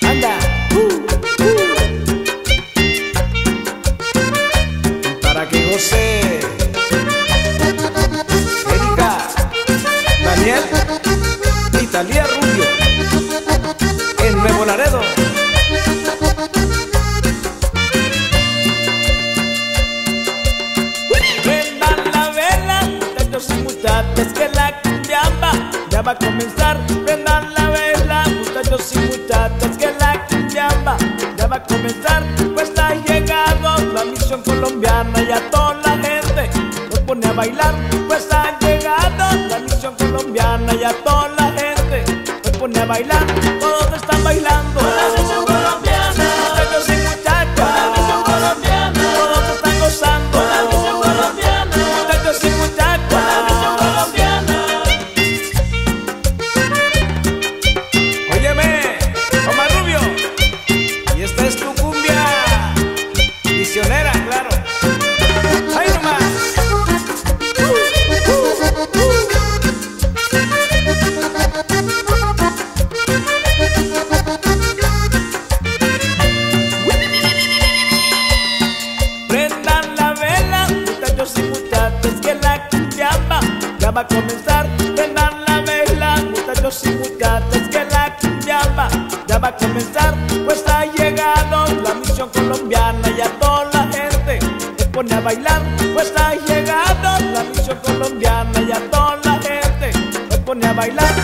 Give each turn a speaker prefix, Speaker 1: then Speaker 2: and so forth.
Speaker 1: Anda. Uh, uh. Para que goce. Erika, Daniel y Talía Rubio. En Nuevo Laredo. Prendan la vela, muchachos y que la cumbiamba ya va a comenzar. Va comenzar. Pues ha llegado la misión colombiana y a toda la gente nos pone a bailar. Pues ha llegado la misión colombiana y a toda la gente nos pone a bailar. Todos están bailando. Va a comenzar. Prendan la vela, muchachos y muchachas, que la cumbiamba ya va a comenzar. Pues ha llegado la misión colombiana y a toda la gente se pone a bailar. Pues ha llegado la misión colombiana y a toda la gente se pone a bailar.